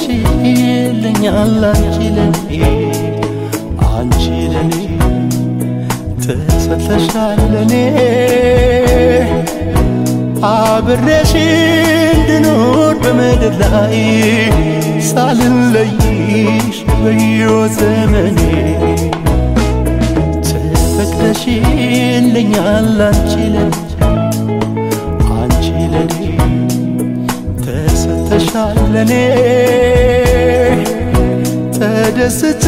ሆነሽልኛል አንቺ ለኔ አንቺ ለኔ ተሰጥተሻል ለኔ። አብሬሽ እንድኖር በምድር ላይ ሳልለይሽ በሕይወት ዘመኔ። ተፈቅደሽልኛል አንቺ ለኔ። ተደስቼ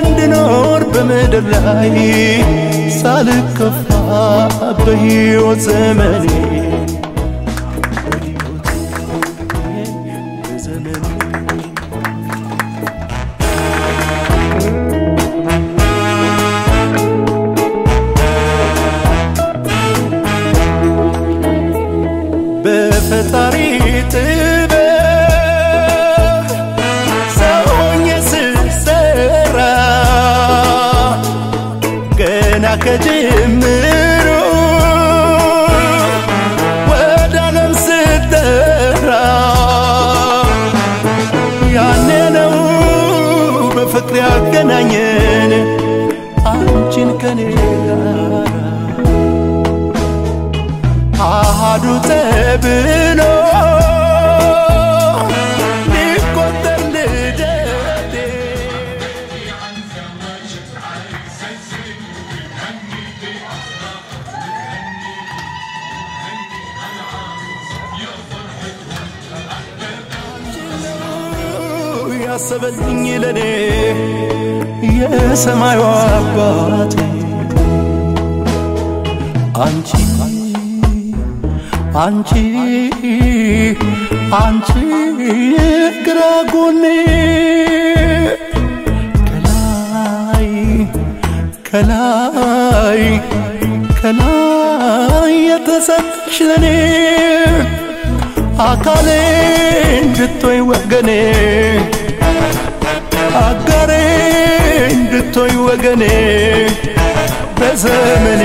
እንድኖር በምድር ላይ ሳልከፋ በሕይወት ዘመኔ ገና ከጅምሩ ወደ ዓለም ስጠራ ያኔ ነው በፍቅር ያገናኘን አንቺን ከኔ ጋር አሃዱ ተብሎ ያሰበልኝ ለኔ የሰማዩ አባቴ። አንቺ አንቺ አንቺ ግራ ጎኔ። ከላይ ከላይ ከላይ የተሰጠሽ ለኔ አካሌ እንድትሆይ ወገኔ አጋሬ እንድትሆይ ወገኔ በዘመኔ